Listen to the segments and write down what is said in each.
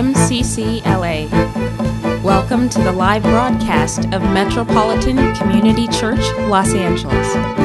MCCLA. Welcome to the live broadcast of Metropolitan Community Church, Los Angeles.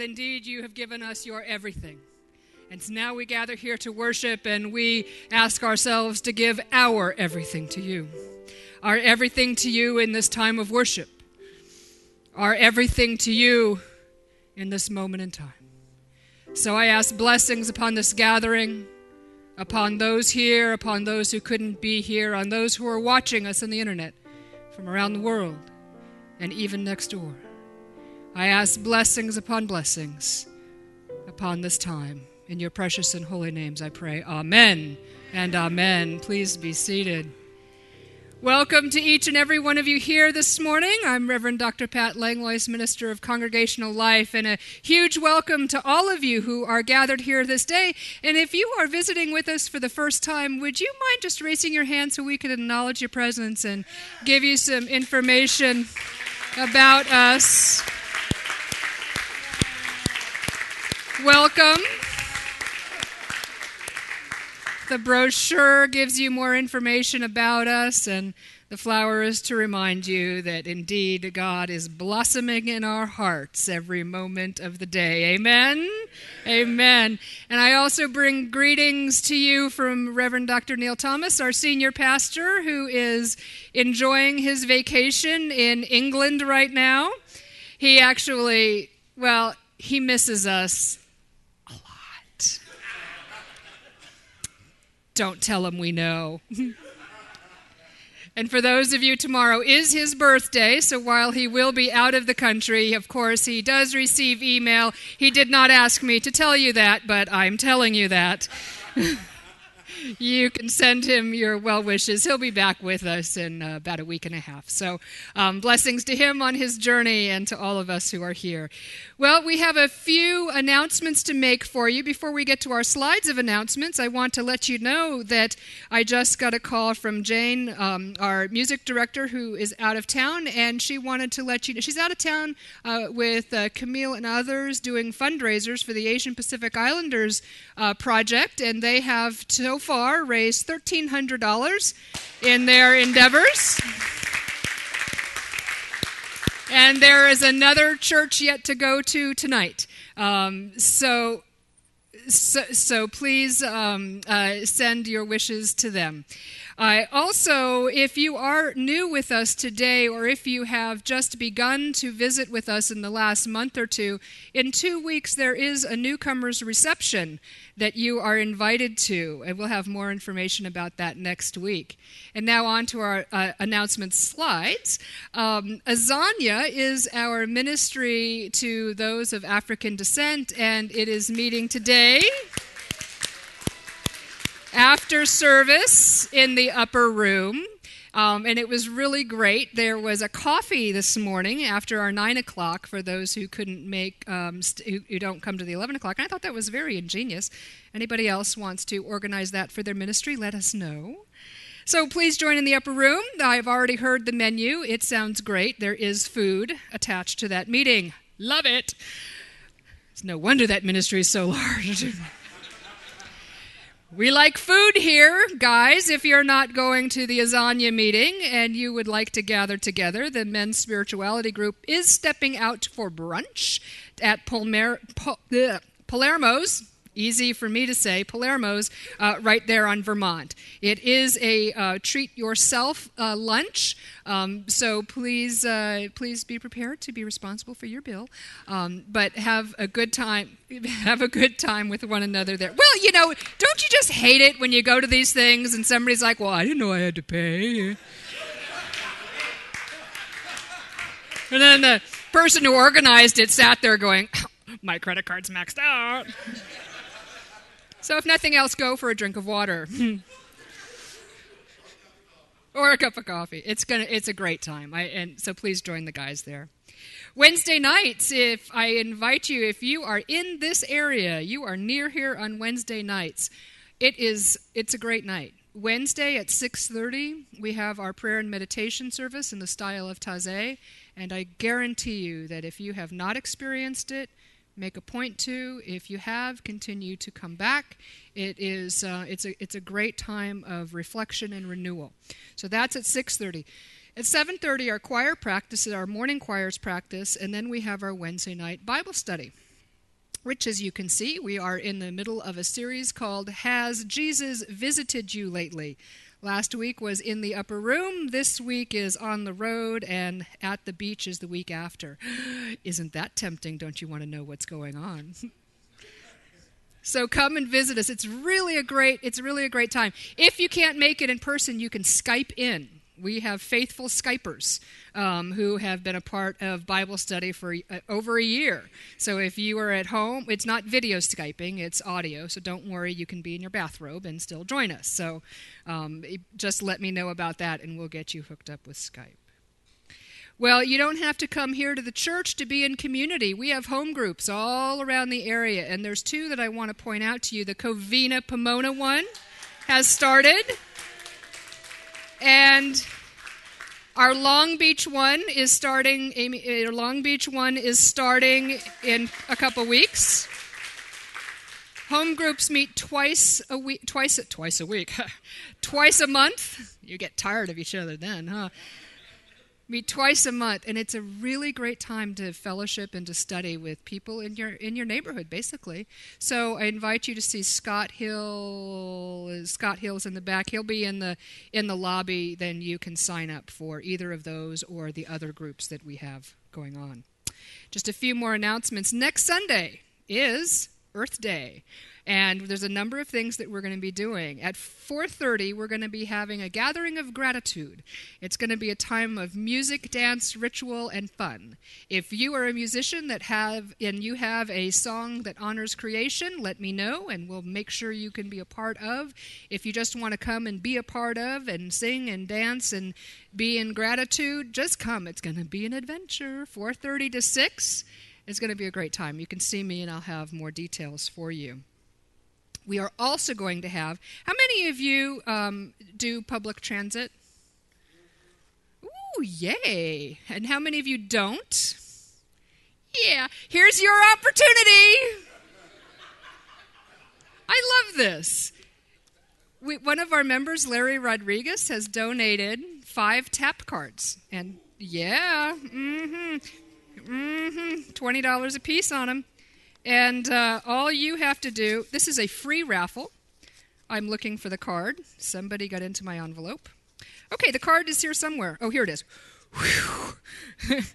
God, indeed, you have given us your everything. And so now we gather here to worship and we ask ourselves to give our everything to you. Our everything to you in this time of worship. Our everything to you in this moment in time. So I ask blessings upon this gathering, upon those here, upon those who couldn't be here, on those who are watching us on the internet from around the world and even next door. I ask blessings upon blessings upon this time. In your precious and holy names I pray. Amen and amen. Please be seated. Welcome to each and every one of you here this morning. I'm Reverend Dr. Pat Langlois, Minister of Congregational Life, and a huge welcome to all of you who are gathered here this day. And if you are visiting with us for the first time, would you mind just raising your hand so we could acknowledge your presence and give you some information about us? Welcome. The brochure gives you more information about us, and the flower is to remind you that indeed God is blossoming in our hearts every moment of the day. Amen? Amen. And I also bring greetings to you from Reverend Dr. Neil Thomas, our senior pastor, who is enjoying his vacation in England right now. He actually, well, he misses us Don't tell him we know. and for those of you, tomorrow is his birthday, so while he will be out of the country, of course, he does receive email. He did not ask me to tell you that, but I'm telling you that. you can send him your well wishes. He'll be back with us in uh, about a week and a half. So, um, blessings to him on his journey and to all of us who are here. Well, we have a few announcements to make for you. Before we get to our slides of announcements, I want to let you know that I just got a call from Jane, um, our music director, who is out of town, and she wanted to let you know she's out of town uh, with uh, Camille and others doing fundraisers for the Asian Pacific Islanders uh, project, and they have so far raised $1,300 in their endeavors. And there is another church yet to go to tonight. Um, so, so, so, please um, uh, send your wishes to them. Also, if you are new with us today, or if you have just begun to visit with us in the last month or two, in two weeks there is a newcomer's reception that you are invited to, and we'll have more information about that next week. And now on to our uh, announcement slides. Um, Azania is our ministry to those of African descent, and it is meeting today after service in the upper room. Um, and it was really great. There was a coffee this morning after our nine o'clock for those who couldn't make, um, st- who, who, don't come to the eleven o'clock. And I thought that was very ingenious. Anybody else wants to organize that for their ministry? Let us know. So please join in the upper room. I've already heard the menu. It sounds great. There is food attached to that meeting. Love it. It's no wonder that ministry is so large. We like food here, guys. If you're not going to the Azania meeting and you would like to gather together, the men's spirituality group is stepping out for brunch at Palmer- Pal- Palermo's easy for me to say, Palermo's, uh, right there on Vermont. It is a uh, treat yourself uh, lunch, um, so please, uh, please be prepared to be responsible for your bill, um, but have a good time. Have a good time with one another there. Well, you know, don't you just hate it when you go to these things and somebody's like, "Well, I didn't know I had to pay." And then the person who organized it sat there going, My credit card's maxed out. So, if nothing else, go for a drink of water. or a cup of coffee. It's gonna it's a great time. I, and so please join the guys there. Wednesday nights, if I invite you, if you are in this area, you are near here on Wednesday nights. It is it's a great night. Wednesday at 6:30, we have our prayer and meditation service in the style of Taizé, and I guarantee you that if you have not experienced it, make a point to. If you have, continue to come back. It is uh, it's a it's a great time of reflection and renewal. So that's at 6:30. At 7:30 our choir practice our morning choirs practice and then we have our Wednesday night Bible study. Which as you can see, we are in the middle of a series called Has Jesus Visited You Lately? Last week was in the upper room. This week is on the road, and at the beach is the week after. Isn't that tempting? Don't you want to know what's going on? so come and visit us. It's really a great. It's really a great time. If you can't make it in person, you can Skype in we have faithful Skypers um, who have been a part of Bible study for uh, over a year. So if you are at home, it's not video Skyping, it's audio. So don't worry, you can be in your bathrobe and still join us. So um, just let me know about that and we'll get you hooked up with Skype. Well, you don't have to come here to the church to be in community. We have home groups all around the area, and there's two that I want to point out to you. The Covina Pomona one has started. And our Long Beach one is starting. Amy, uh, our Long Beach one is starting in a couple weeks. Home groups meet twice a week. Twice twice a week. twice a month. You get tired of each other then, huh? Meet twice a month and it's a really great time to fellowship and to study with people in your in your neighborhood basically. So i invite you to see scott hill scott hill's in the back. He'll be in the in the lobby. Then you can sign up for either of those or the other groups that we have going on. Just a few more announcements. Next sunday is earth day and there's a number of things that we're going to be doing. At 4:30, we're going to be having a gathering of gratitude. It's going to be a time of music, dance, ritual, and fun. If you are a musician that have and you have a song that honors creation, let me know, and we'll make sure you can be a part of. If you just want to come and be a part of and sing and dance and be in gratitude, just come. It's going to be an adventure. 4:30 to 6. It's going to be a great time. You can see me, and I'll have more details for you we are also going to have. How many of you um, do public transit? Ooh, yay. And how many of you don't? Yeah, here's your opportunity. I love this. We, one of our members, Larry Rodriguez, has donated five tap cards. And yeah, mm hmm, mm hmm, $20 a piece on them. And uh, all you have to do this is a free raffle. I'm looking for the card. Somebody got into my envelope. Okay, the card is here somewhere. Oh, here it is.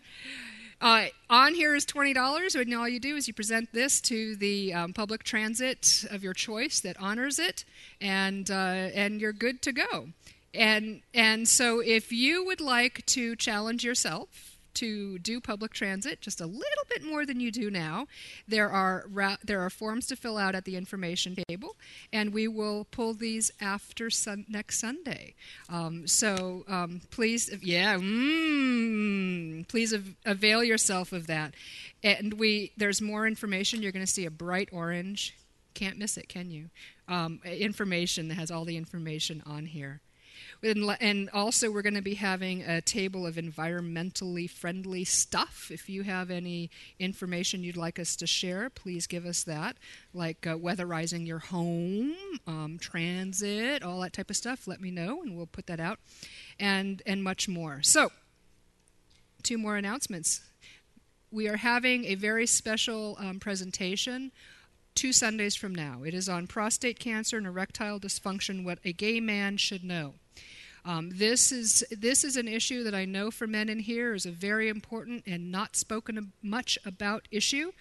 uh, on here is $20, and all you do is you present this to the um, public transit of your choice that honors it, and, uh, and you're good to go. And, and so if you would like to challenge yourself, to do public transit just a little bit more than you do now. There are ra- there are forms to fill out at the information table, and we will pull these after sun- next Sunday. Um, so um, please, yeah, mm, please av- avail yourself of that. And we there's more information. You're going to see a bright orange. Can't miss it, can you? Um, information that has all the information on here. And, also, we're going to be having a table of environmentally friendly stuff. If you have any information you'd like us to share, please give us that, like uh, weatherizing your home, um, transit, all that type of stuff. Let me know, and we'll put that out, and and much more. So, two more announcements. We are having a very special um, presentation two Sundays from now. It is on prostate cancer and erectile dysfunction, what a gay man should know. Um, this is this is an issue that I know for men in here is a very important and not spoken much about issue.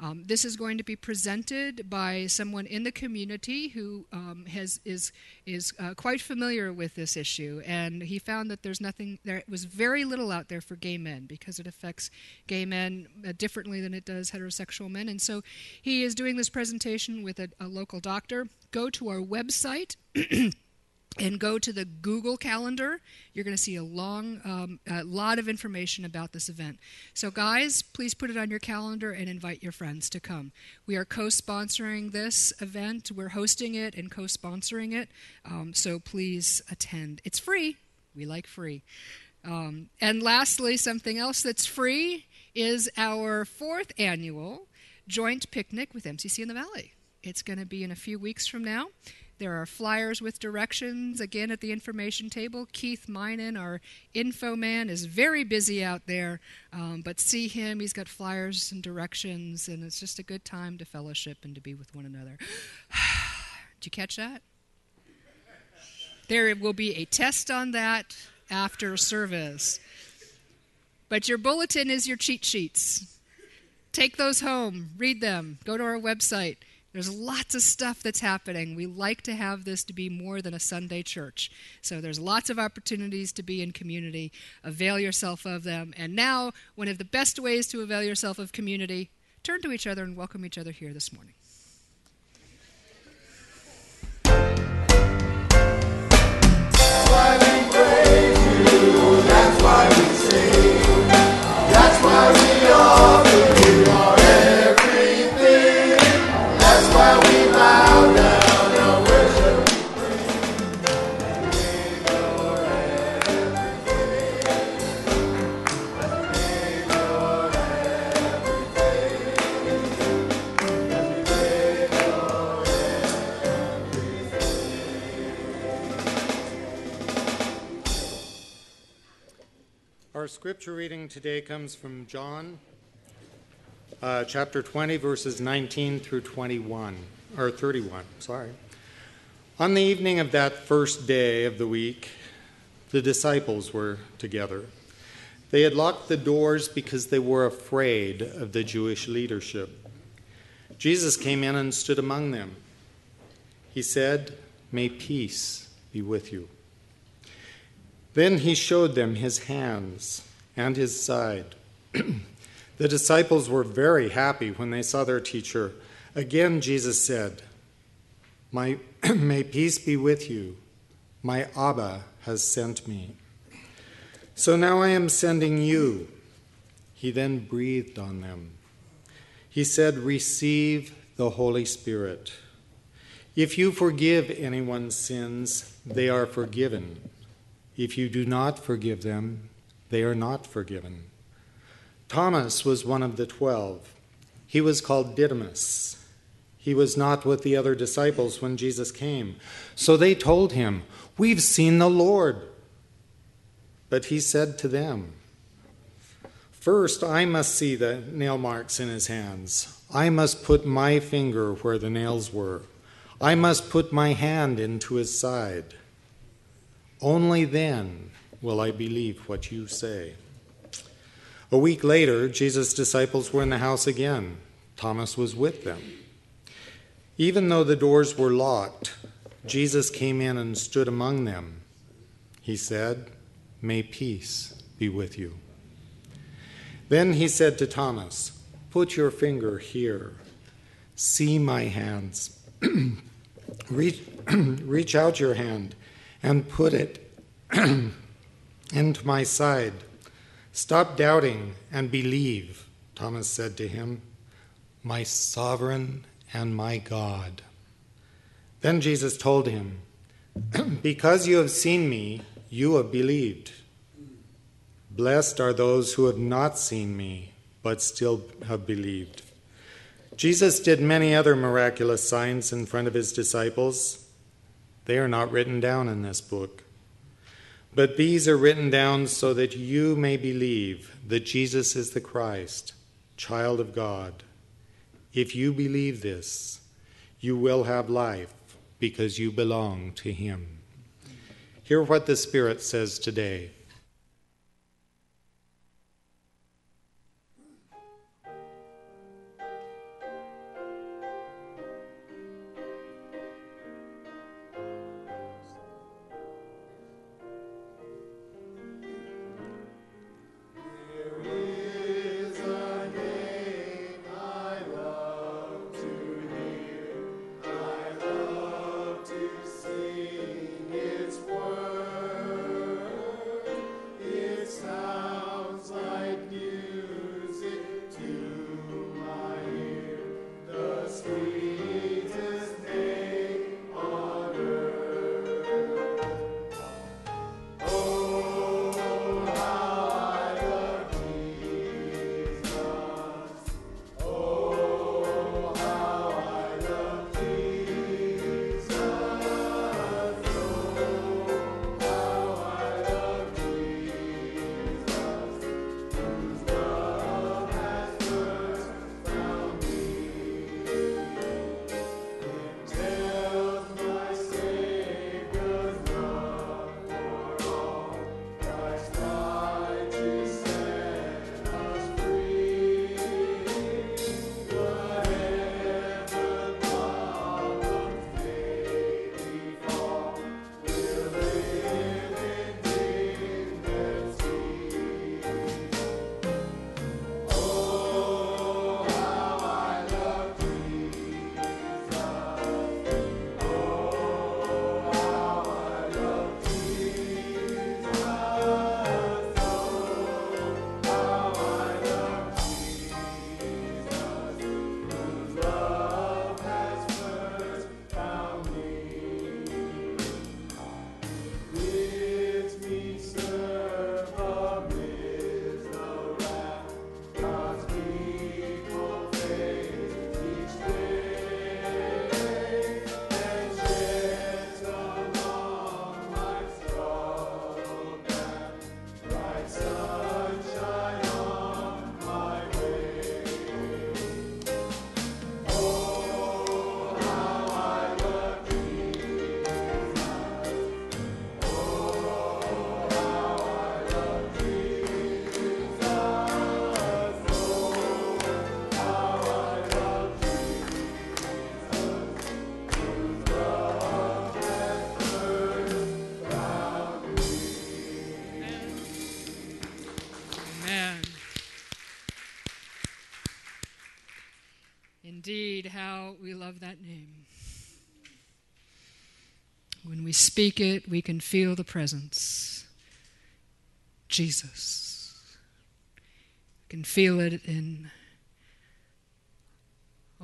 Um, this is going to be presented by someone in the community who um, has is is uh, quite familiar with this issue, and he found that there's nothing there was very little out there for gay men because it affects gay men uh, differently than it does heterosexual men, and so he is doing this presentation with a, a local doctor. Go to our website. and go to the Google Calendar, you're going to see a long, um, a lot of information about this event. So, guys, please put it on your calendar and invite your friends to come. We are co sponsoring this event, we're hosting it and co sponsoring it. Um, so, please attend. It's free. We like free. Um, and lastly, something else that's free is our fourth annual joint picnic with MCC in the Valley. It's going to be in a few weeks from now. There are flyers with directions again at the information table. Keith Minen, our info man, is very busy out there, um, but see him. He's got flyers and directions, and it's just a good time to fellowship and to be with one another. Did you catch that? There will be a test on that after service. But your bulletin is your cheat sheets. Take those home, read them, go to our website. There's lots of stuff that's happening. We like to have this to be more than a Sunday church. So there's lots of opportunities to be in community. Avail yourself of them. And now, one of the best ways to avail yourself of community, turn to each other and welcome each other here this morning. That's why we praise you. That's why we sing. Scripture reading today comes from John uh, chapter 20, verses 19 through 21, or 31, sorry. On the evening of that first day of the week, the disciples were together. They had locked the doors because they were afraid of the Jewish leadership. Jesus came in and stood among them. He said, May peace be with you. Then he showed them his hands and his side. the disciples were very happy when they saw their teacher. Again, Jesus said, My, May peace be with you. My Abba has sent me. So now I am sending you. He then breathed on them. He said, Receive the Holy Spirit. If you forgive anyone's sins, they are forgiven. If you do not forgive them, they are not forgiven. Thomas was one of the twelve. He was called Didymus. He was not with the other disciples when Jesus came. So they told him, We've seen the Lord. But he said to them, First, I must see the nail marks in his hands. I must put my finger where the nails were. I must put my hand into his side. Only then will I believe what you say. A week later, Jesus' disciples were in the house again. Thomas was with them. Even though the doors were locked, Jesus came in and stood among them. He said, May peace be with you. Then he said to Thomas, Put your finger here. See my hands. reach, reach out your hand and put it into my side. Stop doubting and believe, Thomas said to him, my sovereign and my God. Then Jesus told him, Because you have seen me, you have believed. Blessed are those who have not seen me, but still have believed. Jesus did many other miraculous signs in front of his disciples. They are not written down in this book. But these are written down so that you may believe that Jesus is the Christ, child of God. If you believe this, you will have life because you belong to Him. Hear what the Spirit says today. Speak it, we can feel the presence. Jesus. We can feel it in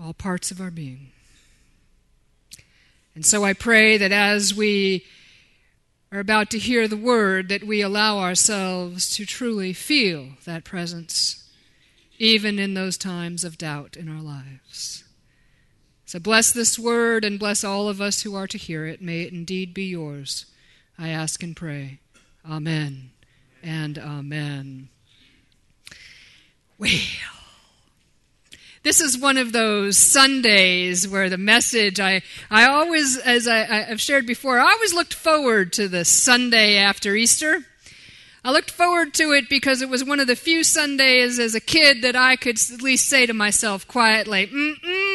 all parts of our being. And so I pray that as we are about to hear the word, that we allow ourselves to truly feel that presence, even in those times of doubt in our lives. So bless this word and bless all of us who are to hear it. May it indeed be yours. I ask and pray. Amen and amen. Well, this is one of those Sundays where the message I, I always, as I, have shared before, I always looked forward to the Sunday after Easter. I looked forward to it because it was one of the few Sundays as a kid that I could at least say to myself quietly, mm-mm,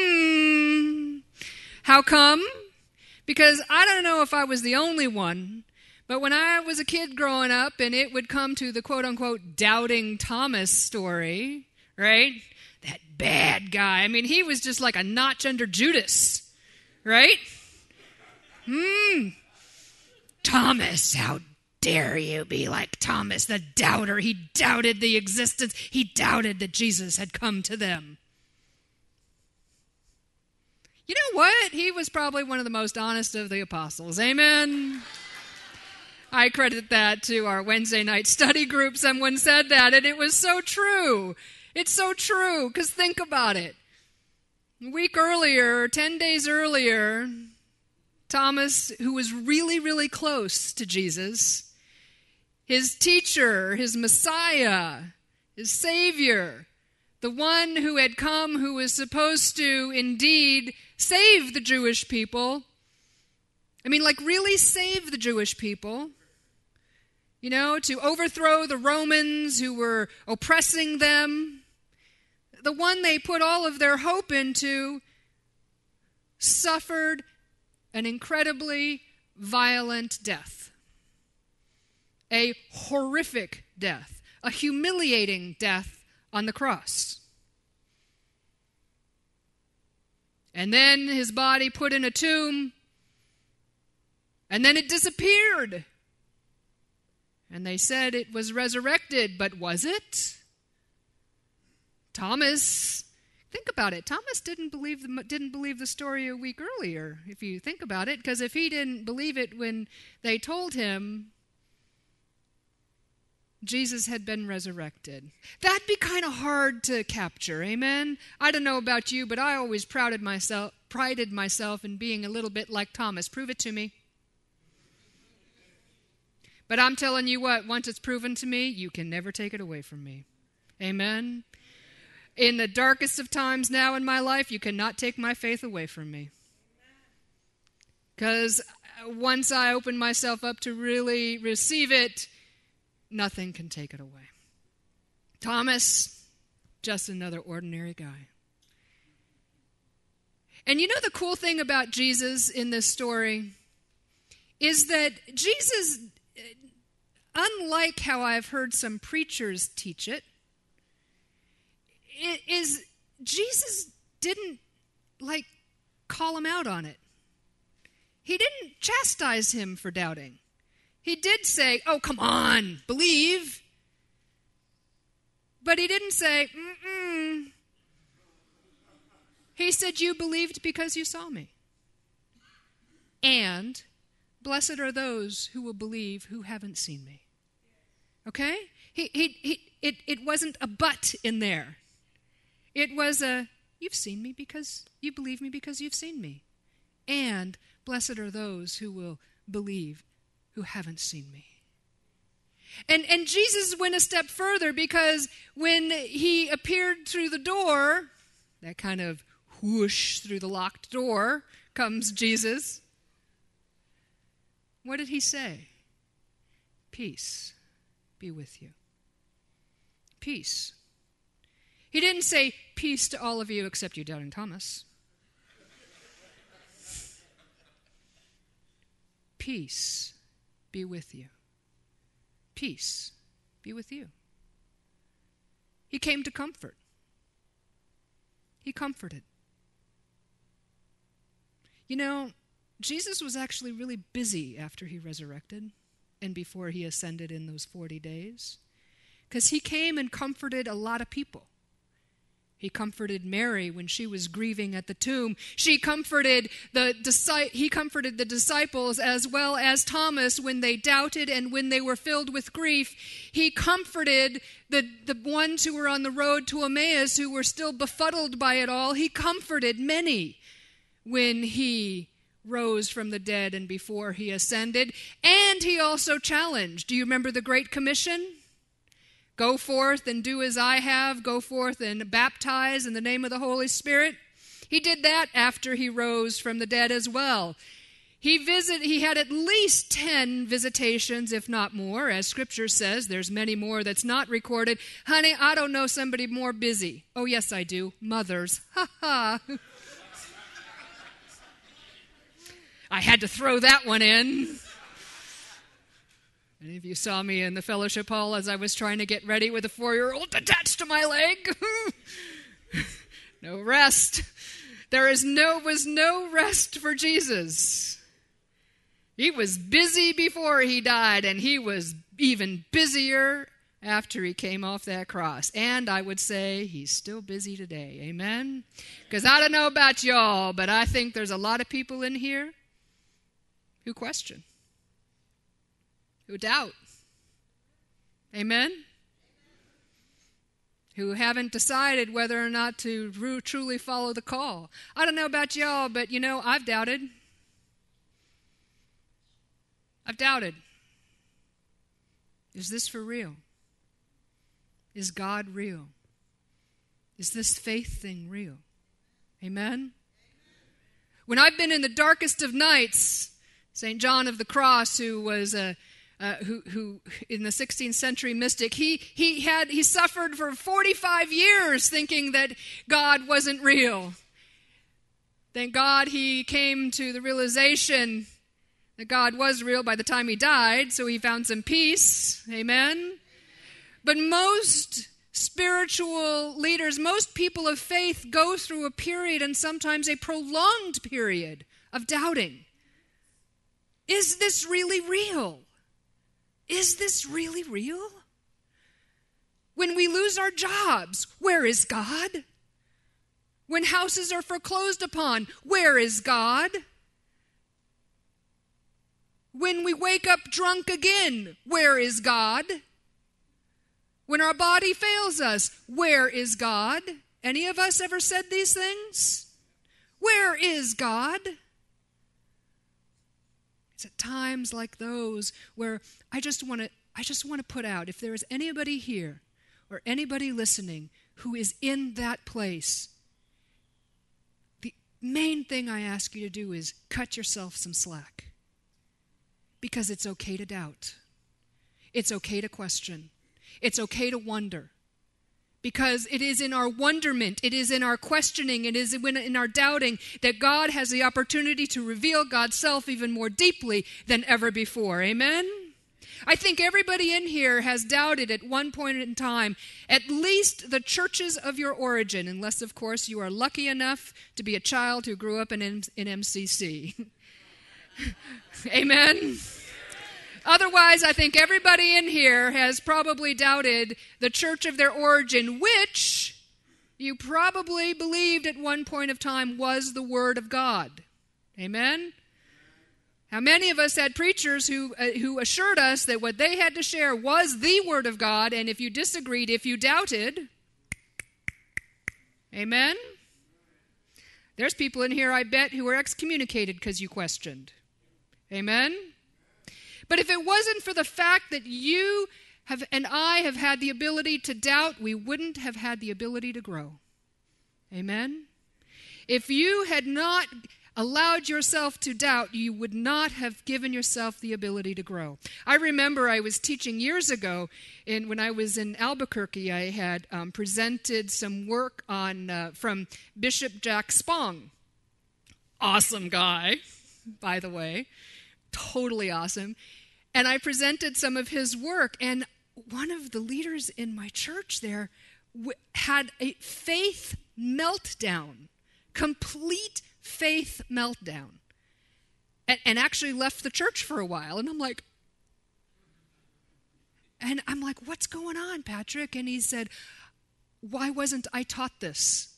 how come? Because I don't know if I was the only one, but when I was a kid growing up and it would come to the quote unquote doubting Thomas story, right? That bad guy. I mean, he was just like a notch under Judas, right? Hmm. Thomas, how dare you be like Thomas, the doubter? He doubted the existence, he doubted that Jesus had come to them. You know what? He was probably one of the most honest of the apostles. Amen. I credit that to our Wednesday night study group. Someone said that, and it was so true. It's so true, because think about it. A week earlier, 10 days earlier, Thomas, who was really, really close to Jesus, his teacher, his Messiah, his Savior, the one who had come who was supposed to indeed save the Jewish people. I mean, like, really save the Jewish people. You know, to overthrow the Romans who were oppressing them. The one they put all of their hope into suffered an incredibly violent death. A horrific death. A humiliating death on the cross. And then his body put in a tomb. And then it disappeared. And they said it was resurrected, but was it? Thomas, think about it. Thomas didn't believe the, didn't believe the story a week earlier, if you think about it, because if he didn't believe it when they told him, Jesus had been resurrected. That'd be kind of hard to capture, amen? I don't know about you, but I always prided myself, prided myself in being a little bit like Thomas. Prove it to me. But I'm telling you what, once it's proven to me, you can never take it away from me. Amen? In the darkest of times now in my life, you cannot take my faith away from me. Because once I open myself up to really receive it, Nothing can take it away. Thomas, just another ordinary guy. And you know the cool thing about Jesus in this story is that Jesus, uh, unlike how I've heard some preachers teach it, is Jesus didn't like call him out on it. He didn't chastise him for doubting. He did say, Oh, come on, believe. But he didn't say, Mm-mm. He said, You believed because you saw me. And blessed are those who will believe who haven't seen me. Okay? He, he, he, it, it wasn't a but in there. It was a, You've seen me because you believe me because you've seen me. And blessed are those who will believe who haven't seen me. And, and Jesus went a step further because when he appeared through the door, that kind of whoosh through the locked door comes Jesus. What did he say? Peace be with you. Peace. He didn't say peace to all of you except you, doubting Thomas. Peace be with you. Peace be with you. He came to comfort. He comforted. You know, Jesus was actually really busy after he resurrected and before he ascended in those 40 days because he came and comforted a lot of people. He comforted Mary when she was grieving at the tomb. She comforted the he comforted the disciples as well as Thomas when they doubted and when they were filled with grief. He comforted the, the ones who were on the road to Emmaus who were still befuddled by it all. He comforted many when he rose from the dead and before he ascended. And he also challenged. Do you remember the Great Commission? Go forth and do as I have. Go forth and baptize in the name of the Holy Spirit. He did that after he rose from the dead as well. He visit he had at least 10 visitations if not more as scripture says there's many more that's not recorded. Honey, I don't know somebody more busy. Oh yes I do. Mothers. Ha ha. I had to throw that one in. Any of you saw me in the fellowship hall as I was trying to get ready with a four year old attached to my leg? no rest. There is no, was no rest for Jesus. He was busy before he died, and he was even busier after he came off that cross. And I would say he's still busy today. Amen? Because I don't know about y'all, but I think there's a lot of people in here who question who doubt. Amen? Who haven't decided whether or not to truly follow the call. I don't know about y'all, but you know, I've doubted. I've doubted. Is this for real? Is God real? Is this faith thing real? Amen? When I've been in the darkest of nights, St. John of the Cross, who was a uh, who, who in the 16th century mystic he, he had he suffered for 45 years thinking that god wasn't real. Thank god he came to the realization that god was real by the time he died so he found some peace. Amen? But most spiritual leaders most people of faith go through a period and sometimes a prolonged period of doubting. Is this really real is this really real? When we lose our jobs, where is God? When houses are foreclosed upon, where is God? When we wake up drunk again, where is God? When our body fails us, where is God? Any of us ever said these things? Where is God? At times like those where I just want to I just want to put out if there is anybody here or anybody listening who is in that place, the main thing I ask you to do is cut yourself some slack. Because it's okay to doubt. It's okay to question. It's okay to wonder because it is in our wonderment, it is in our questioning, it is in our doubting that God has the opportunity to reveal God's self even more deeply than ever before. Amen? I think everybody in here has doubted at one point in time at least the churches of your origin, unless, of course, you are lucky enough to be a child who grew up in, in MCC. Amen? Otherwise, I think everybody in here has probably doubted the church of their origin, which you probably believed at one point of time was the Word of God. Amen? How many of us had preachers who, uh, who assured us that what they had to share was the Word of God, and if you disagreed, if you doubted, Amen? There's people in here, I bet, who were excommunicated because you questioned. Amen? But if it wasn't for the fact that you have and I have had the ability to doubt, we wouldn't have had the ability to grow. Amen? If you had not allowed yourself to doubt, you would not have given yourself the ability to grow. I remember I was teaching years ago, and when I was in Albuquerque, I had um, presented some work on uh, from Bishop Jack Spong. Awesome guy, by the way totally awesome. And I presented some of his work, and one of the leaders in my church there had a faith meltdown, complete faith meltdown and, and actually left the church for a while. And I'm like, and I'm like, what's going on, Patrick? And he said, why wasn't I taught this?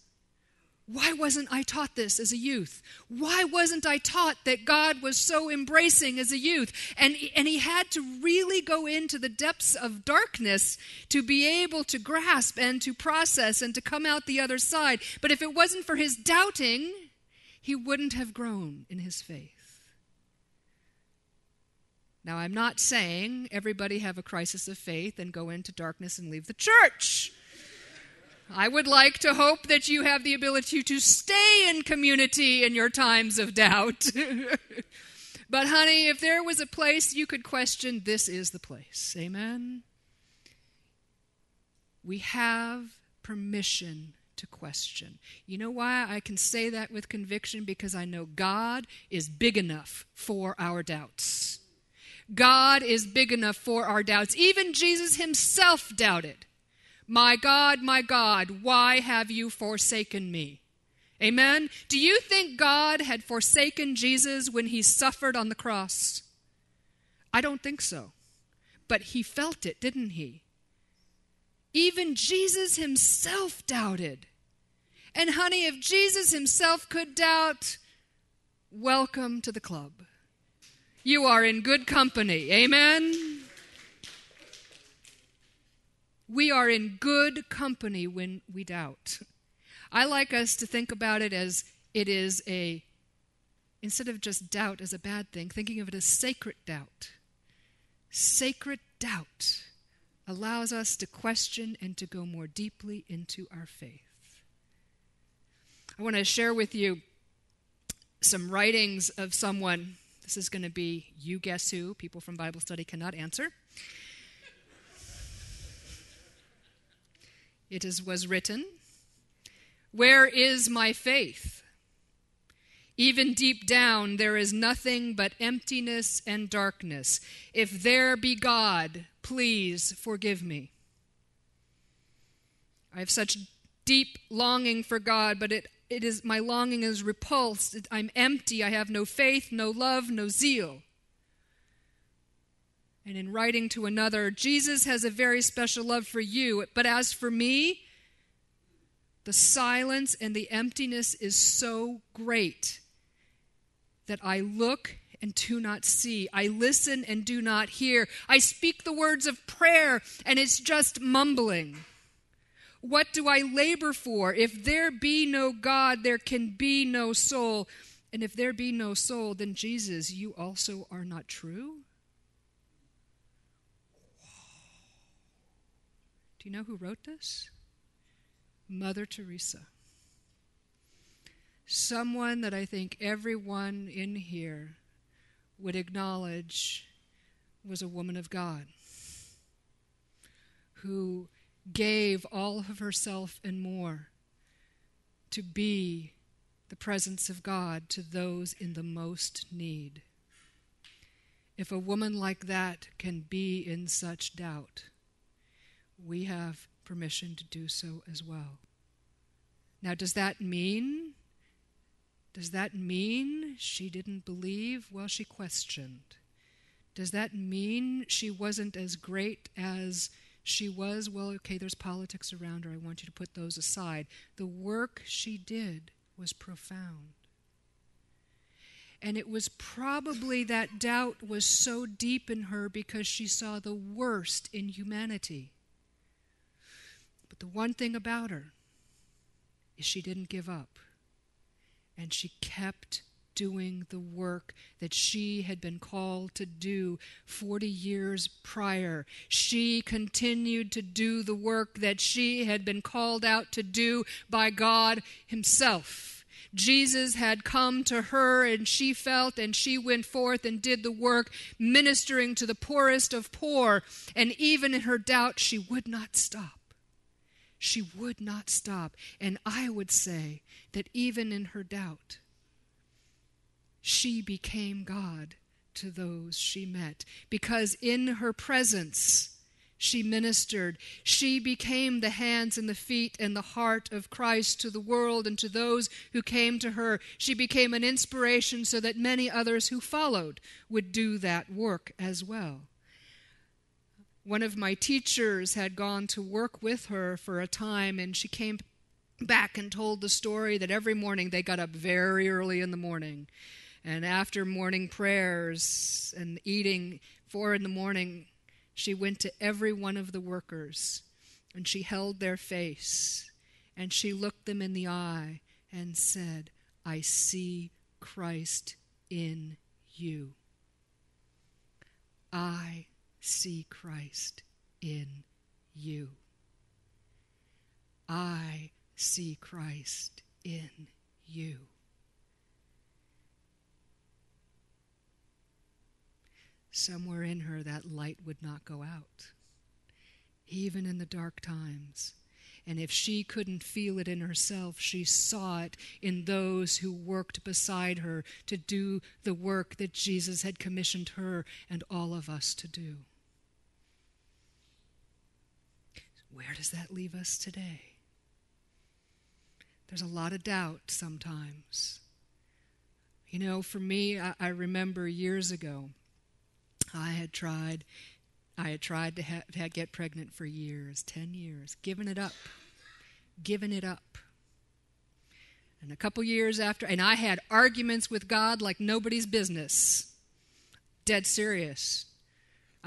Why wasn't I taught this as a youth? Why wasn't I taught that God was so embracing as a youth? And, and he had to really go into the depths of darkness to be able to grasp and to process and to come out the other side. But if it wasn't for his doubting, he wouldn't have grown in his faith. Now, I'm not saying everybody have a crisis of faith and go into darkness and leave the church. I would like to hope that you have the ability to stay in community in your times of doubt. but, honey, if there was a place you could question, this is the place. Amen? We have permission to question. You know why I can say that with conviction? Because I know God is big enough for our doubts. God is big enough for our doubts. Even Jesus himself doubted. My God, my God, why have you forsaken me? Amen. Do you think God had forsaken Jesus when he suffered on the cross? I don't think so. But he felt it, didn't he? Even Jesus himself doubted. And, honey, if Jesus himself could doubt, welcome to the club. You are in good company. Amen. We are in good company when we doubt. I like us to think about it as it is a, instead of just doubt as a bad thing, thinking of it as sacred doubt. Sacred doubt allows us to question and to go more deeply into our faith. I want to share with you some writings of someone. This is going to be you guess who. People from Bible study cannot answer. It is, was written, Where is my faith? Even deep down, there is nothing but emptiness and darkness. If there be God, please forgive me. I have such deep longing for God, but it, it is my longing is repulsed. I'm empty. I have no faith, no love, no zeal and in writing to another, Jesus has a very special love for you. But as for me, the silence and the emptiness is so great that I look and do not see. I listen and do not hear. I speak the words of prayer and it's just mumbling. What do I labor for? If there be no God, there can be no soul. And if there be no soul, then Jesus, you also are not true? You know who wrote this? Mother Teresa. Someone that I think everyone in here would acknowledge was a woman of God who gave all of herself and more to be the presence of God to those in the most need. If a woman like that can be in such doubt, we have permission to do so as well. Now, does that mean? Does that mean she didn't believe? Well, she questioned. Does that mean she wasn't as great as she was? Well, okay, there's politics around her. I want you to put those aside. The work she did was profound. And it was probably that doubt was so deep in her because she saw the worst in humanity. But the one thing about her is she didn't give up. And she kept doing the work that she had been called to do 40 years prior. She continued to do the work that she had been called out to do by God Himself. Jesus had come to her and she felt and she went forth and did the work, ministering to the poorest of poor. And even in her doubt, she would not stop. She would not stop. And I would say that even in her doubt, she became God to those she met because in her presence, She ministered. She became the hands and the feet and the heart of Christ to the world and to those who came to her. She became an inspiration so that many others who followed would do that work as well. One of my teachers had gone to work with her for a time, and she came back and told the story that every morning they got up very early in the morning. And after morning prayers and eating, four in the morning, she went to every one of the workers and she held their face and she looked them in the eye and said, I see Christ in you. I see Christ in you. I see Christ in you. somewhere in her that light would not go out, even in the dark times. And if she couldn't feel it in herself, she saw it in those who worked beside her to do the work that Jesus had commissioned her and all of us to do. Where does that leave us today? There's a lot of doubt sometimes. You know, for me, I, I remember years ago, I had tried, I had tried to ha- get pregnant for years, 10 years, given it up, given it up. And a couple years after, and I had arguments with God like nobody's business. Dead serious.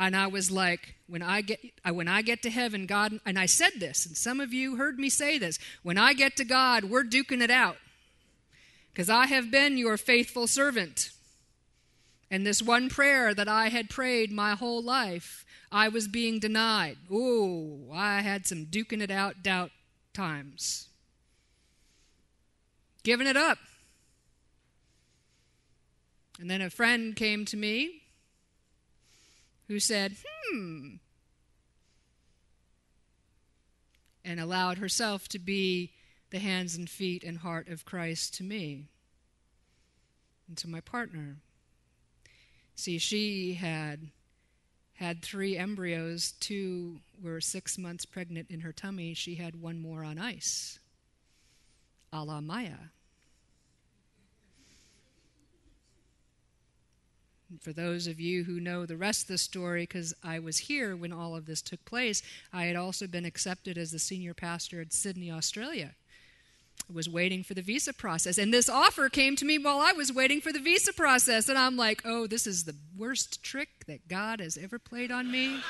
And I was like, when I get when I get to heaven, God, and I said this, and some of you heard me say this. When I get to God, we're duking it out. Because I have been your faithful servant. And this one prayer that I had prayed my whole life, I was being denied. Ooh, I had some duking it out doubt times. Giving it up. And then a friend came to me who said, hmm, and allowed herself to be the hands and feet and heart of Christ to me and to my partner. See, she had had three embryos, two were six months pregnant in her tummy. She had one more on ice, a la Maya. For those of you who know the rest of the story, because I was here when all of this took place, I had also been accepted as the senior pastor at Sydney, Australia I was waiting for the visa process. And this offer came to me while I was waiting for the visa process. And I'm like, oh, this is the worst trick that God has ever played on me.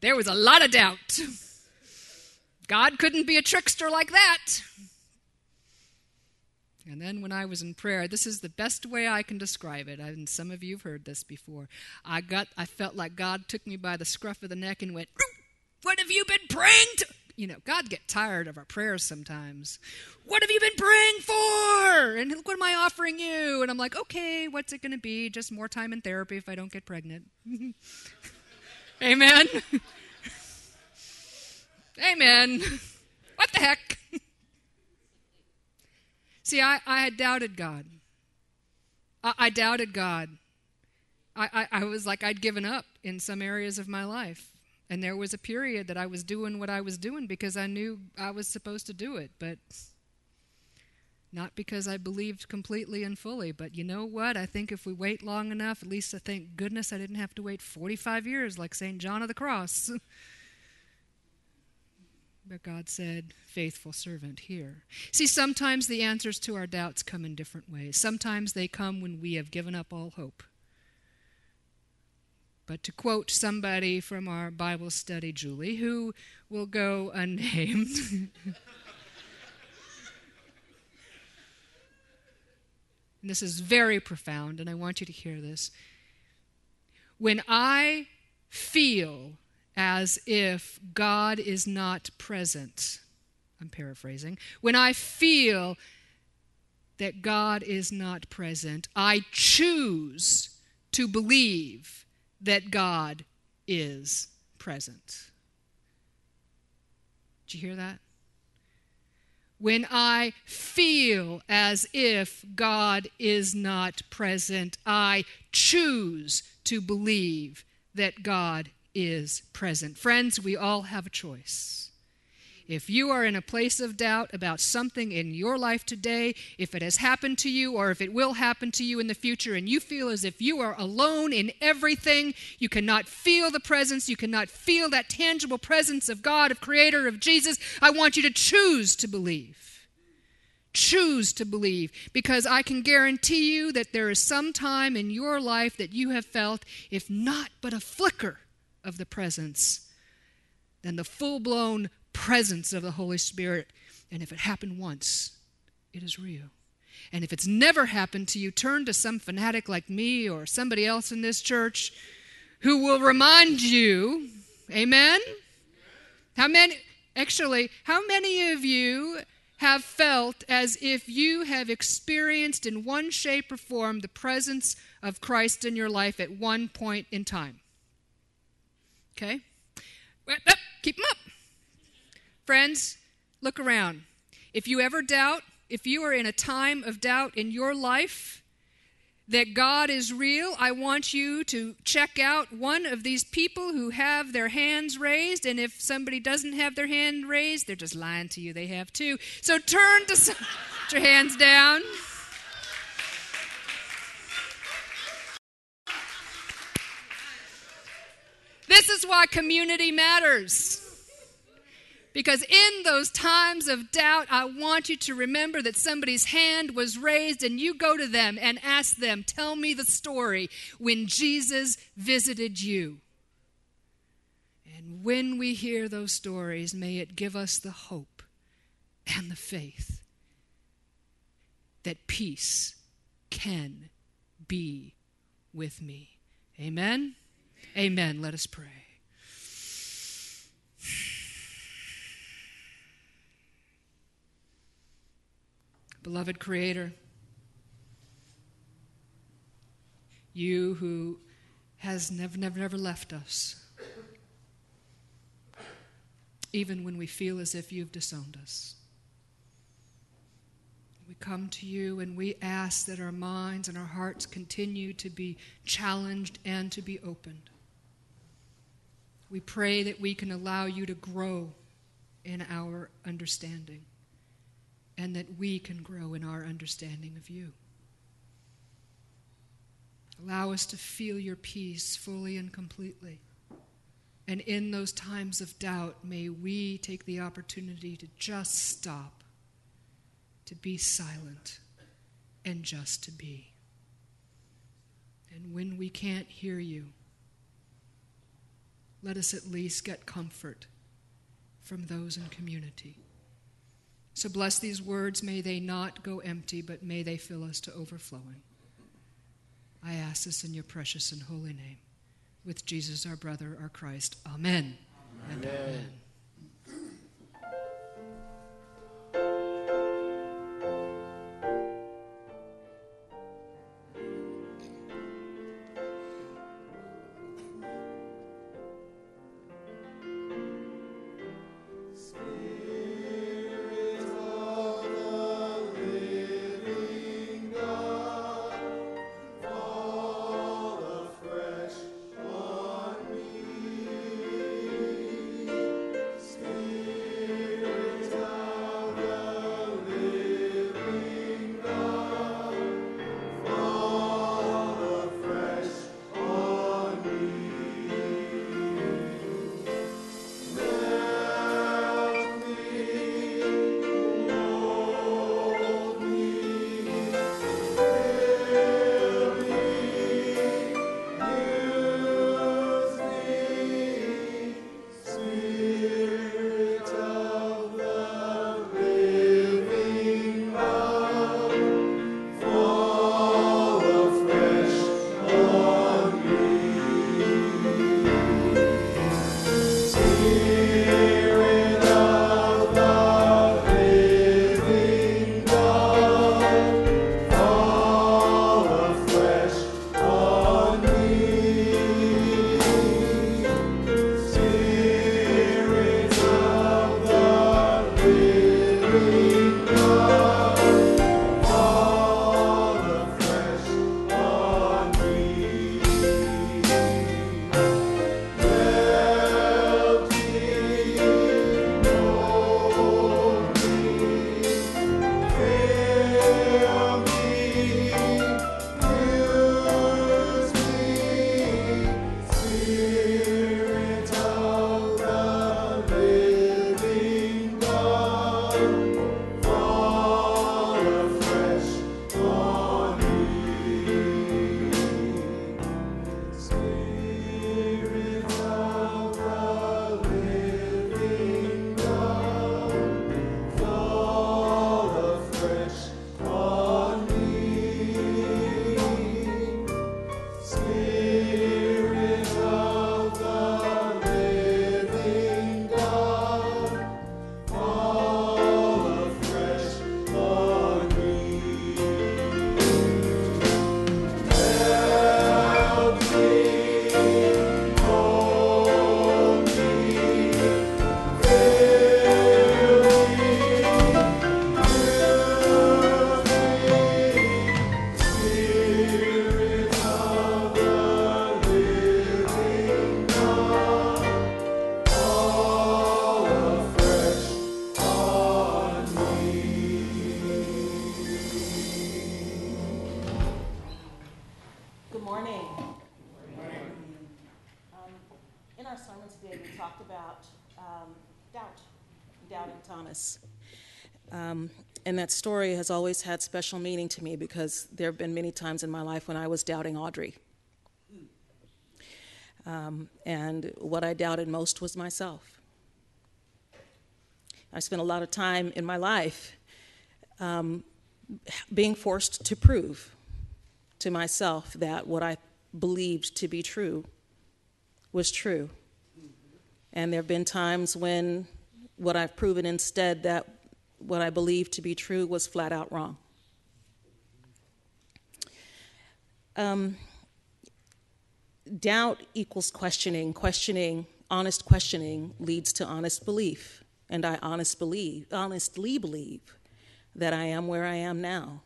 there was a lot of doubt. God couldn't be a trickster like that. And then when I was in prayer, this is the best way I can describe it. And some of you have heard this before. I got I felt like God took me by the scruff of the neck and went, "What have you been praying to?" You know, God get tired of our prayers sometimes. What have you been praying for? And look what am I offering you? And I'm like, "Okay, what's it going to be? Just more time in therapy if I don't get pregnant." Amen. Amen. What the heck? See, I, I had doubted God. I, I doubted God. I, I, I was like I'd given up in some areas of my life. And there was a period that I was doing what I was doing because I knew I was supposed to do it, but not because I believed completely and fully. But you know what? I think if we wait long enough, at least I thank goodness I didn't have to wait 45 years like St. John of the Cross. But God said, faithful servant, here. See, sometimes the answers to our doubts come in different ways. Sometimes they come when we have given up all hope. But to quote somebody from our Bible study, Julie, who will go unnamed. And this is very profound, and I want you to hear this. When I feel as if God is not present. I'm paraphrasing. When I feel that God is not present, I choose to believe that God is present. Did you hear that? when I feel as if God is not present, I choose to believe that God is present. Friends, we all have a choice. If you are in a place of doubt about something in your life today, if it has happened to you or if it will happen to you in the future, and you feel as if you are alone in everything, you cannot feel the presence, you cannot feel that tangible presence of God, of Creator, of Jesus, I want you to choose to believe. Choose to believe because I can guarantee you that there is some time in your life that you have felt, if not but a flicker of the presence, than the full blown presence of the Holy Spirit. And if it happened once, it is real. And if it's never happened to you, turn to some fanatic like me or somebody else in this church who will remind you. Amen? How many, actually, how many of you have felt as if you have experienced in one shape or form the presence of Christ in your life at one point in time? Okay? Keep them up. Friends, look around. If you ever doubt, if you are in a time of doubt in your life that God is real, I want you to check out one of these people who have their hands raised. And if somebody doesn't have their hand raised, they're just lying to you. They have too. So turn to some, put your hands down. This is why community matters. Because in those times of doubt, I want you to remember that somebody's hand was raised, and you go to them and ask them, Tell me the story when Jesus visited you. And when we hear those stories, may it give us the hope and the faith that peace can be with me. Amen? Amen. Let us pray. Beloved Creator, you who has never, never, never left us, even when we feel as if you've disowned us. We come to you and we ask that our minds and our hearts continue to be challenged and to be opened. We pray that we can allow you to grow in our understanding and that we can grow in our understanding of you. Allow us to feel your peace fully and completely. And in those times of doubt, may we take the opportunity to just stop, to be silent, and just to be. And when we can't hear you, let us at least get comfort from those in community. So bless these words. May they not go empty, but may they fill us to overflowing. I ask this in your precious and holy name. With Jesus, our brother, our Christ. Amen. Amen. amen. And that story has always had special meaning to me because there have been many times in my life when I was doubting Audrey. Um, and what I doubted most was myself. I spent a lot of time in my life um, being forced to prove to myself that what I believed to be true was true. And there have been times when what I've proven instead that what I believed to be true was flat out wrong. Um, doubt equals questioning. Questioning, honest questioning, leads to honest belief. And I honest believe, honestly believe that I am where I am now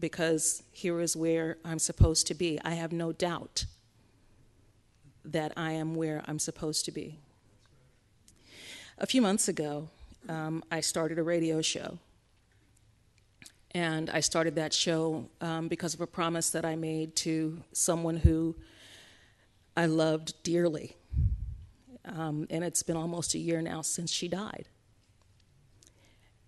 because here is where I'm supposed to be. I have no doubt that I am where I'm supposed to be. A few months ago, um, I started a radio show. And I started that show um, because of a promise that I made to someone who I loved dearly. Um, and it's been almost a year now since she died.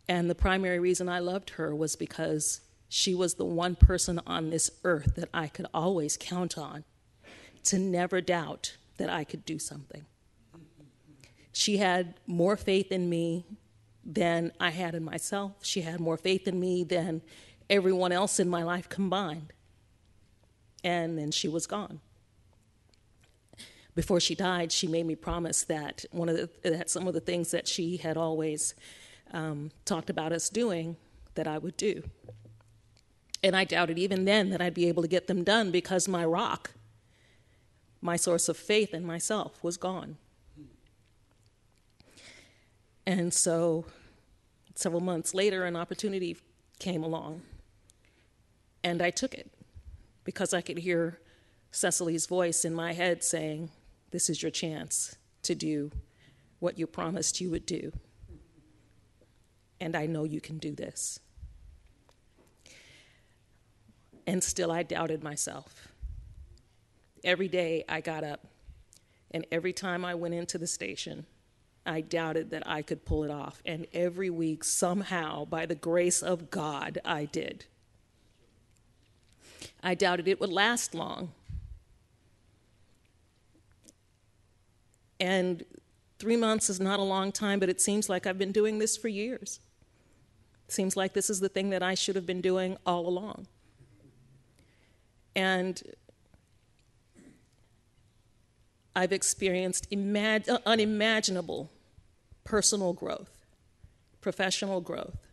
And the primary reason I loved her was because she was the one person on this earth that I could always count on to never doubt that I could do something. She had more faith in me than I had in myself. She had more faith in me than everyone else in my life combined. And then she was gone. Before she died, she made me promise that one of the, that some of the things that she had always um, talked about us doing that I would do. And I doubted even then that I'd be able to get them done because my rock, my source of faith in myself, was gone. And so several months later, an opportunity came along. And I took it because I could hear Cecily's voice in my head saying, This is your chance to do what you promised you would do. And I know you can do this and still I doubted myself. Every day I got up, and every time I went into the station, I doubted that I could pull it off. And every week, somehow, by the grace of God, I did. I doubted it would last long. And three months is not a long time, but it seems like I've been doing this for years. It seems like this is the thing that I should have been doing all along. And I've experienced uh, unimaginable personal growth, professional growth,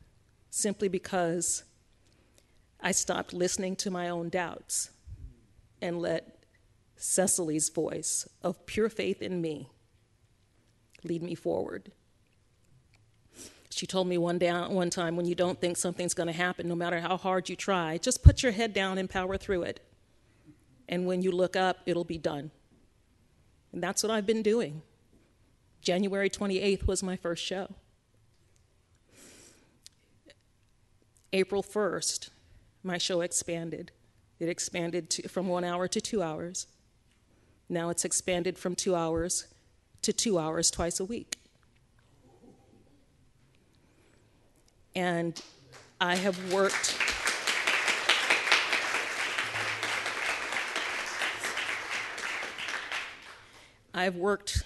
simply because I stopped listening to my own doubts and let Cecily's voice of pure faith in me lead me forward. She told me one day, one time, when you don't think something's going to happen, no matter how hard you try, just put your head down and power through it and when you look up, it'll be done. And that's what I've been doing. January 28th was my first show. April 1st, my show expanded. It expanded to, from one hour to two hours. Now it's expanded from two hours to two hours twice a week. And I have worked. I've worked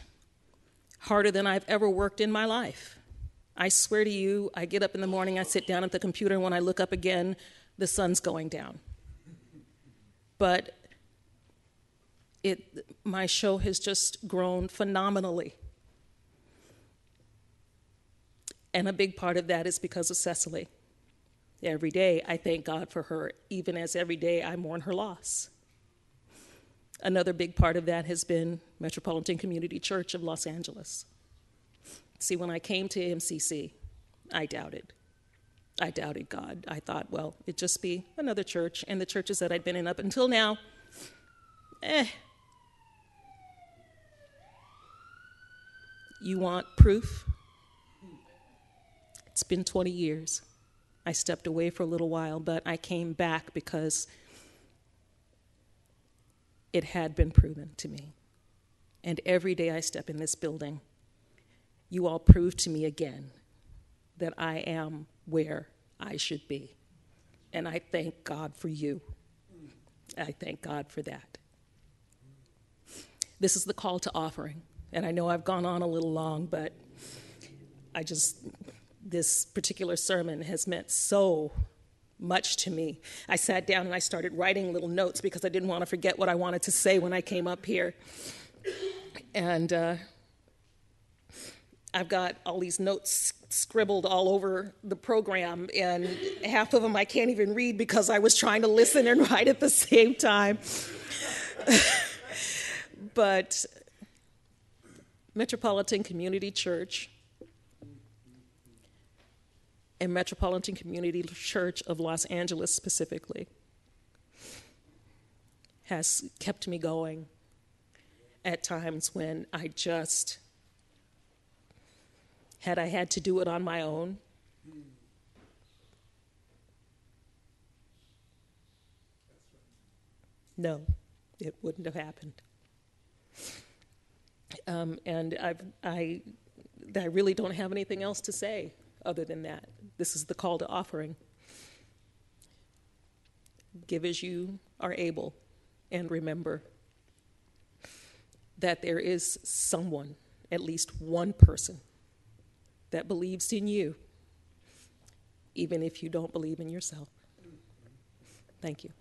harder than I've ever worked in my life. I swear to you, I get up in the morning, I sit down at the computer, and when I look up again, the sun's going down. But it, my show has just grown phenomenally. And a big part of that is because of Cecily. Every day I thank God for her, even as every day I mourn her loss. Another big part of that has been Metropolitan Community Church of Los Angeles. See, when I came to MCC, I doubted. I doubted God. I thought, well, it'd just be another church, and the churches that I'd been in up until now, eh. You want proof? It's been 20 years. I stepped away for a little while, but I came back because it had been proven to me. And every day I step in this building, you all prove to me again that I am where I should be. And I thank God for you. I thank God for that. This is the call to offering. And I know I've gone on a little long, but I just, this particular sermon has meant so much to me. I sat down and I started writing little notes because I didn't want to forget what I wanted to say when I came up here. And uh, I've got all these notes scribbled all over the program, and half of them I can't even read because I was trying to listen and write at the same time. but Metropolitan Community Church and Metropolitan Community Church of Los Angeles specifically has kept me going at times when I just, had I had to do it on my own, no, it wouldn't have happened. Um, and I've, I, I really don't have anything else to say other than that. This is the call to offering. Give as you are able, and remember that there is someone, at least one person, that believes in you, even if you don't believe in yourself. Thank you.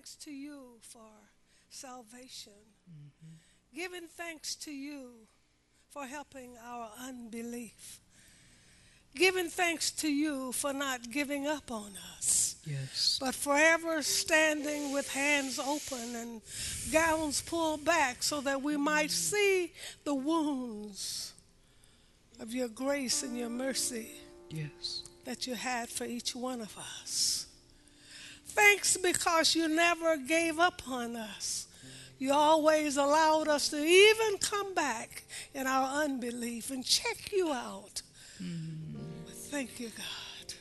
Thanks to you for salvation, mm-hmm. giving thanks to you for helping our unbelief, giving thanks to you for not giving up on us, Yes. but forever standing with hands open and gowns pulled back so that we might mm-hmm. see the wounds of your grace and your mercy Yes. that you had for each one of us. Thanks because you never gave up on us. You always allowed us to even come back in our unbelief and check you out. Thank you, God.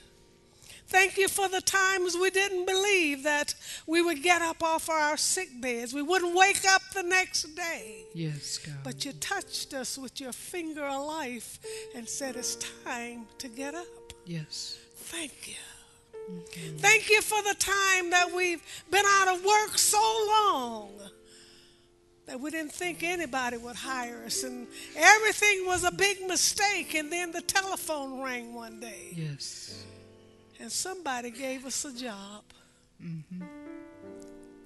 Thank you for the times we didn't believe that we would get up off our sick beds. We wouldn't wake up the next day. Yes, God. But you touched us with your finger of life and said it's time to get up. yes. Thank you. Mm-hmm. Thank you for the time that we've been out of work so long that we didn't think anybody would hire us and everything was a big mistake and then the telephone rang one day Yes. and somebody gave us a job. Mm-hmm.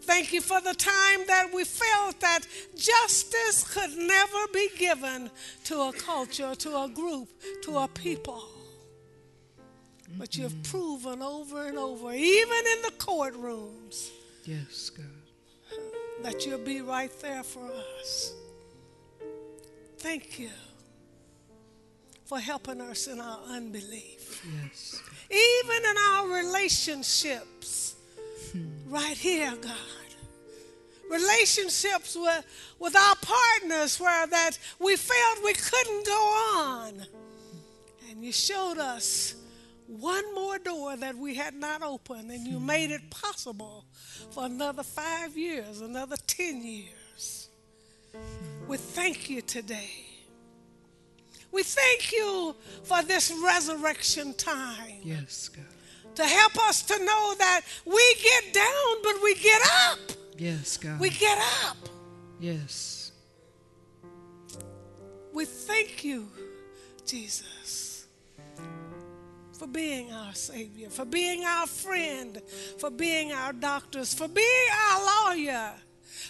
Thank you for the time that we felt that justice could never be given to a culture, to a group, to a people. But you've proven over and over, even in the courtrooms, Yes, God. that you'll be right there for us. Thank you for helping us in our unbelief. Yes. God. even in our relationships hmm. right here god relationships with, with our partners where that we felt we couldn't go on and you showed us one more door that we had not opened and you made it possible for another five years another ten years we thank you today we thank you for this resurrection time Yes, God. to help us to know that we get down, but we get up. Yes, God. We get up. yes. We thank you, Jesus, for being our Savior, for being our friend, for being our doctors, for being our lawyer,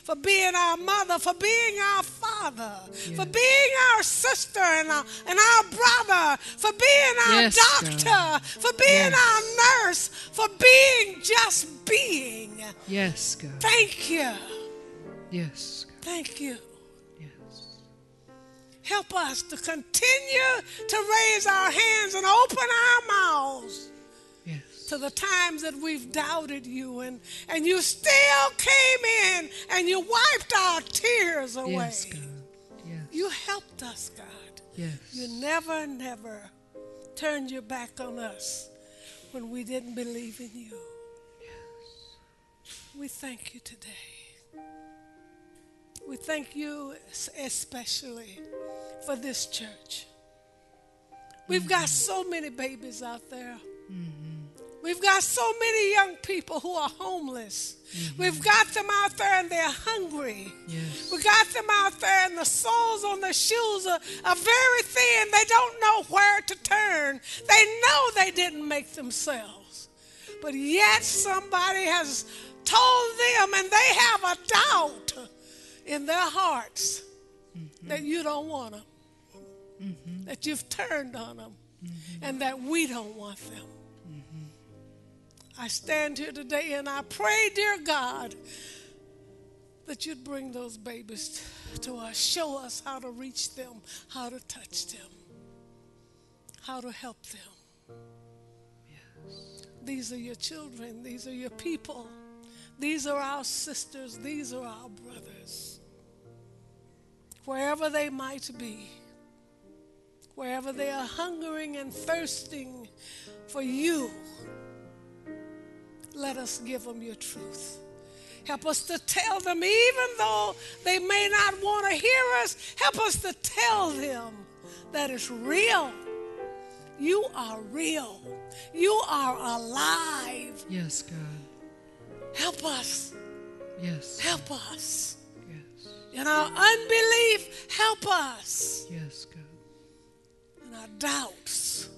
for being our mother, for being our father, for being our sister and our, and our brother, for being our Yes, doctor, God. for being Yes. our nurse, for being just being. Yes, God. Thank you. Yes, God. Thank you. Help us to continue to raise our hands and open our mouths Yes. to the times that we've doubted you and, and you still came in and you wiped our tears away. Yes, God. Yes. You helped us, God. Yes. You never, never turned your back on us when we didn't believe in you. Yes. We thank you today. We thank you especially for this church. We've got mm-hmm. so many babies out there. Mm-hmm. We've got so many young people who are homeless. Mm-hmm. We've got them out there and they're hungry. Yes. We got them out there and the soles on their shoes are, are very thin. They don't know where to turn. They know they didn't make themselves. But yet somebody has told them and they have a doubt in their hearts mm-hmm. that you don't want them, mm-hmm. that you've turned on them, mm-hmm. and that we don't want them. I stand here today and I pray, dear God, that you'd bring those babies to us. Show us how to reach them, how to touch them, how to help them. These are your children, these are your people, these are our sisters, these are our brothers. Wherever they might be, wherever they are hungering and thirsting for you, let us give them your truth. Help us to tell them, even though they may not want to hear us, help us to tell them that it's real. You are real. You are alive. Yes, God. Help us. Yes. Help us. In our unbelief, help us. Yes, God. In our doubts,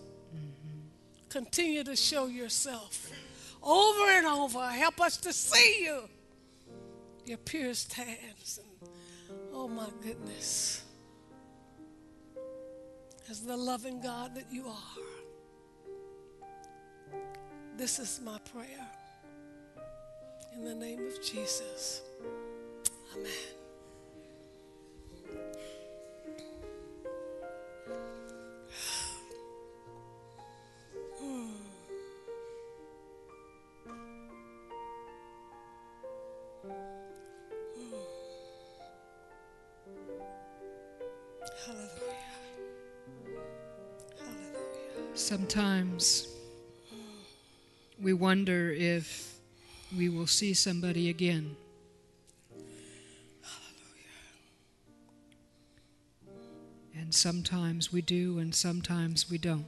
continue to show yourself over and over. Help us to see you, your pierced hands. And, oh my goodness. As the loving God that you are, This is my prayer. In the name of Jesus. Amen. Sometimes we wonder if we will see somebody again. And sometimes we do, and sometimes we don't.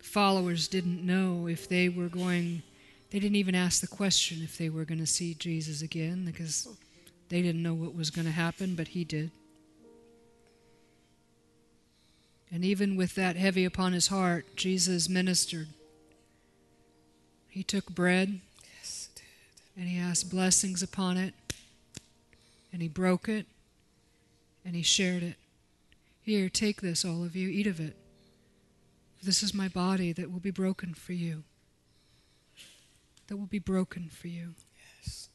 Followers didn't know if they were going, they didn't even ask the question if they were going to see Jesus again because they didn't know what was going to happen, but he did. And even with that heavy upon his heart, Jesus ministered. He took bread Yes, and he asked blessings upon it, and he broke it, and he shared it. Here, take this, all of you, eat of it. This is my body that will be broken for you. That will be broken for you. Yes.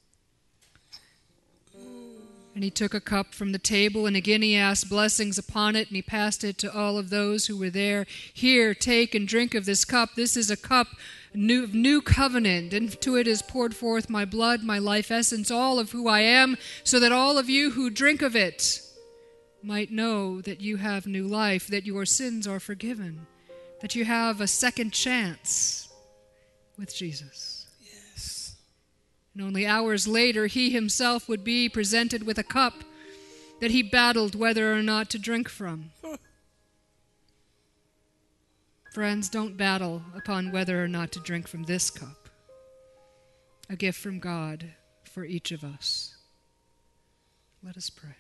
And he took a cup from the table, and again he asked blessings upon it, and he passed it to all of those who were there. Here, take and drink of this cup. This is a cup new, new covenant. Into it is poured forth my blood, my life essence, all of who I am, so that all of you who drink of it might know that you have new life, that your sins are forgiven, that you have a second chance with Jesus. Yes. And only hours later, he himself would be presented with a cup that he battled whether or not to drink from. Friends, don't battle upon whether or not to drink from this cup. A gift from God for each of us. Let us pray.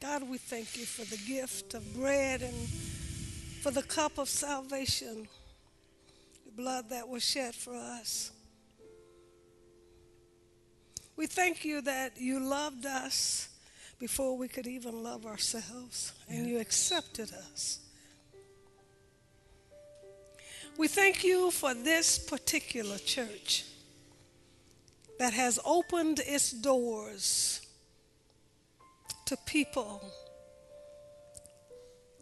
God, we thank you for the gift of bread and for the cup of salvation, the blood that was shed for us. We thank you that you loved us before we could even love ourselves, and you accepted us. We thank you for this particular church that has opened its doors to people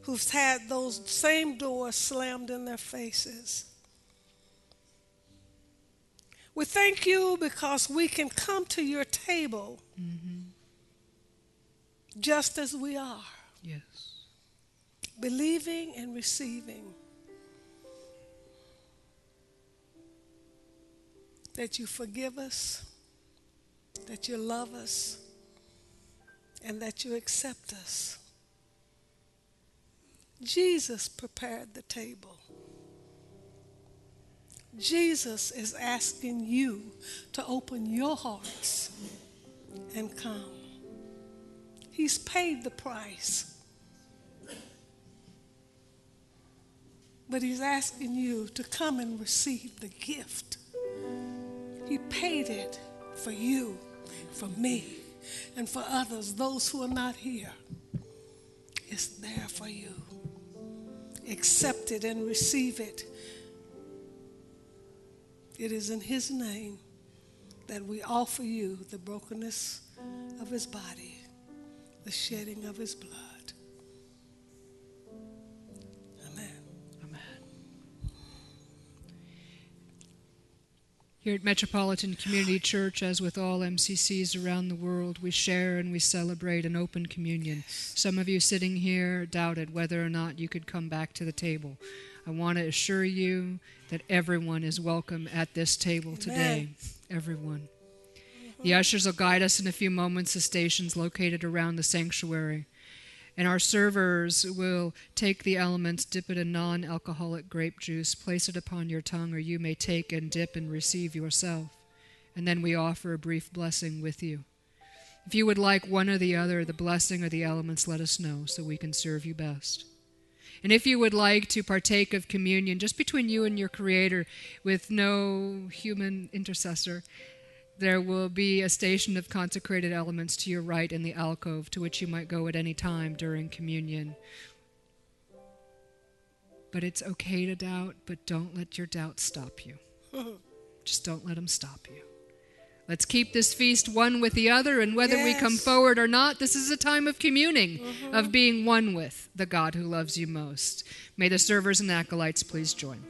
who've had those same doors slammed in their faces. We thank you because we can come to your table mm-hmm. Just as we are, Yes. believing and receiving that you forgive us, that you love us, and that you accept us. Jesus prepared the table. Jesus is asking you to open your hearts and come. He's paid the price. But he's asking you to come and receive the gift. He paid it for you, for me, and for others, those who are not here. It's there for you. Accept it and receive it. It is in His name that we offer you the brokenness of His body, the shedding of His blood. Amen. Amen. Here at Metropolitan Community Church, as with all MCCs around the world, we share and we celebrate an open communion. Some of you sitting here doubted whether or not you could come back to the table. I want to assure you that everyone is welcome at this table today. Everyone. The ushers will guide us in a few moments to stations located around the sanctuary. And our servers will take the elements, dip it in non alcoholic grape juice, place it upon your tongue, or you may take and dip and receive yourself. And then we offer a brief blessing with you. If you would like one or the other, the blessing or the elements, let us know so we can serve you best. And if you would like to partake of communion just between you and your Creator with no human intercessor, There will be a station of consecrated elements to your right in the alcove to which you might go at any time during communion. But it's okay to doubt, but don't let your doubts stop you. Just don't let them stop you. Let's keep this feast one with the other, and whether we come forward or not, this is a time of communing, uh-huh. of being one with the God who loves you most. May the servers and acolytes please join.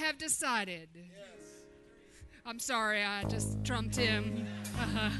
Have decided. I'm sorry, I just trumped him. Uh,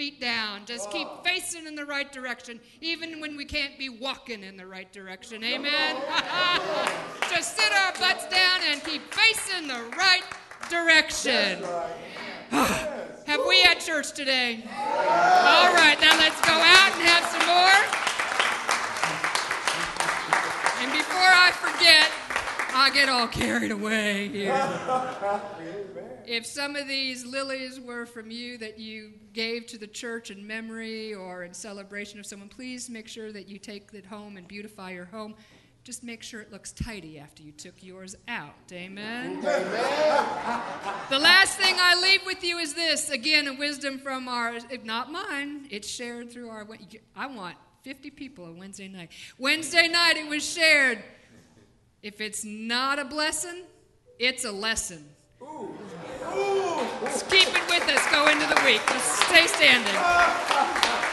feet down. Just keep oh. facing in the right direction, even when we can't be walking in the right direction. Amen. just sit our butts down and keep facing the right direction. Have we had church today? All right, now let's go out and have some more. And before I forget, I get all carried away here. If some of these lilies were from you that you gave to the church in memory or in celebration of someone, please make sure that you take it home and beautify your home. Just make sure it looks tidy after you took yours out. Amen. The last thing I leave with you is this again, a wisdom from our, if not mine, it's shared through our. I want 50 people on Wednesday night. Wednesday night it was shared. If it's not a blessing, it's a lesson. Let's keep it with us. Go into the week. Let's stay standing.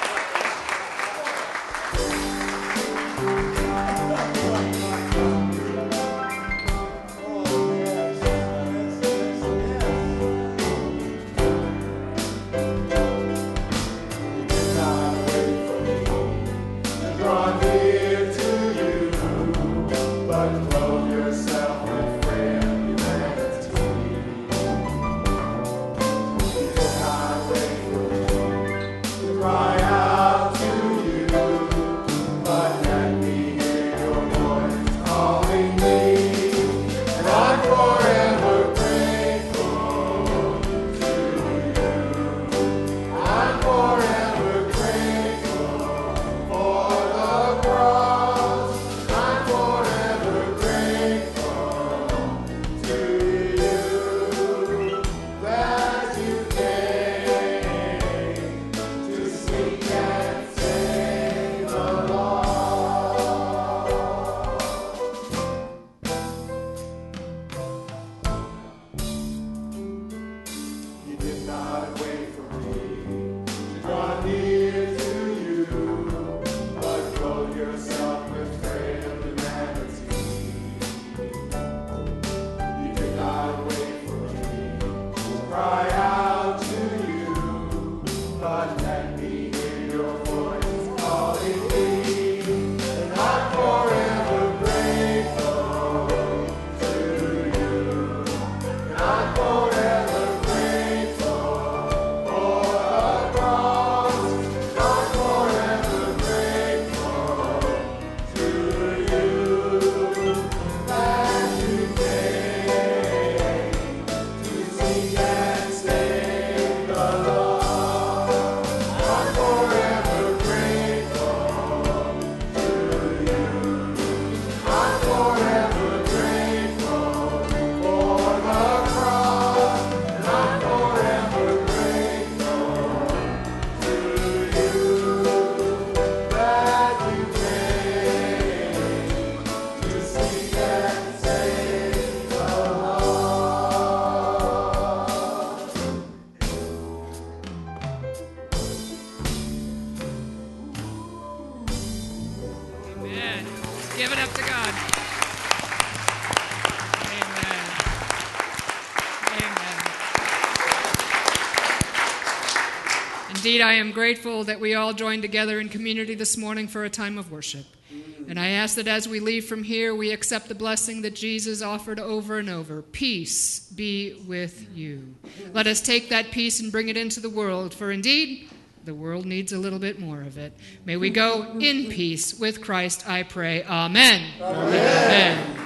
Indeed, I am grateful that we all joined together in community this morning for a time of worship. Mm. And I ask that as we leave from here, we accept the blessing that Jesus offered over and over Peace be with you. Let us take that peace and bring it into the world, for indeed, the world needs a little bit more of it. May we go in peace with Christ, I pray. Amen. Amen. Amen.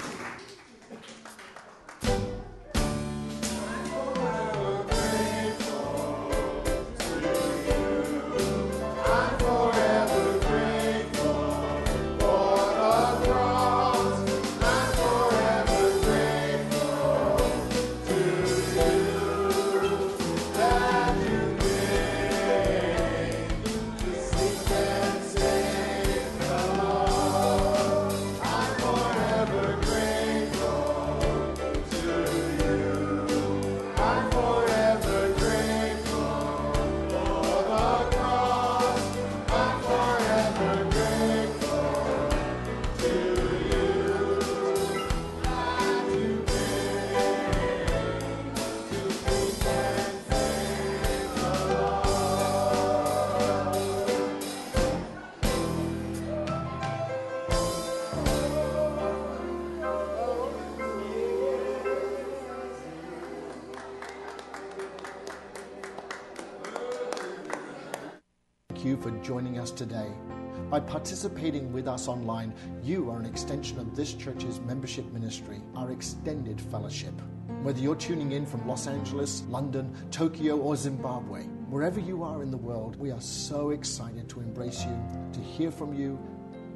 Us today. By participating with us online, you are an extension of this church's membership ministry, our extended fellowship. Whether you're tuning in from Los Angeles, London, Tokyo, or Zimbabwe, wherever you are in the world, we are so excited to embrace you, to hear from you,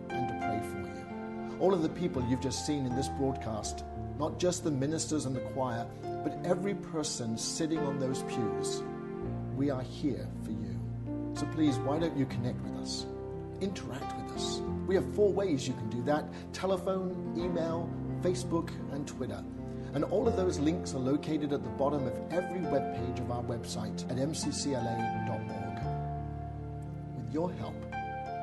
and to pray for you. All of the people you've just seen in this broadcast, not just the ministers and the choir, but every person sitting on those pews, we are here for you. So please, why don't you connect with us? Interact with us. We have four ways you can do that telephone, email, Facebook, and Twitter. And all of those links are located at the bottom of every web page of our website at mccla.org. With your help,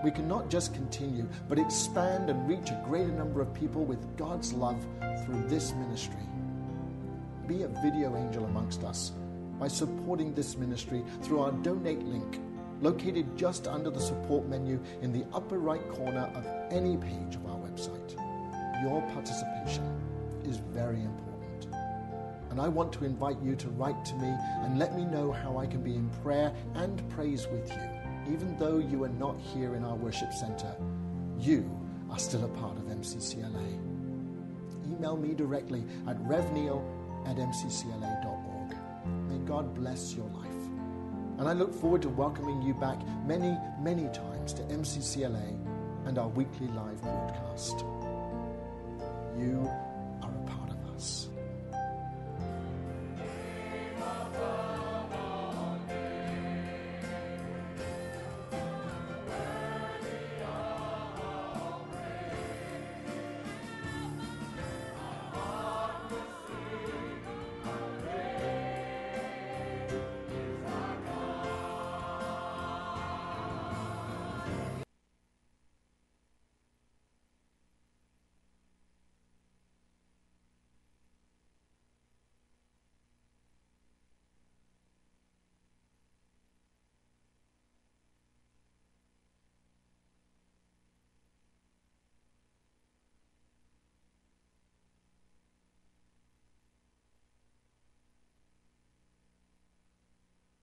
we can not just continue, but expand and reach a greater number of people with God's love through this ministry. Be a video angel amongst us by supporting this ministry through our donate link located just under the support menu in the upper right corner of any page of our website. Your participation is very important. And I want to invite you to write to me and let me know how I can be in prayer and praise with you. Even though you are not here in our worship center, you are still a part of MCCLA. Email me directly at revneil at mccla.org. May God bless your life. And I look forward to welcoming you back many, many times to MCCLA and our weekly live broadcast. You